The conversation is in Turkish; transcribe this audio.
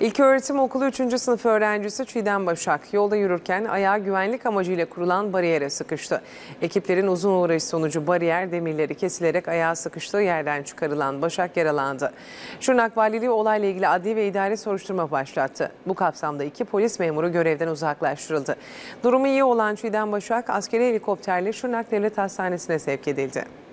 İlköğretim Okulu 3. sınıf öğrencisi Çiğdem Başak yolda yürürken ayağı güvenlik amacıyla kurulan bariyere sıkıştı. Ekiplerin uzun uğraş sonucu bariyer demirleri kesilerek ayağı sıkıştığı yerden çıkarılan Başak yaralandı. Şırnak Valiliği olayla ilgili adli ve idari soruşturma başlattı. Bu kapsamda iki polis memuru görevden uzaklaştırıldı. Durumu iyi olan Çiğdem Başak askeri helikopterle Şırnak Devlet Hastanesi'ne sevk edildi.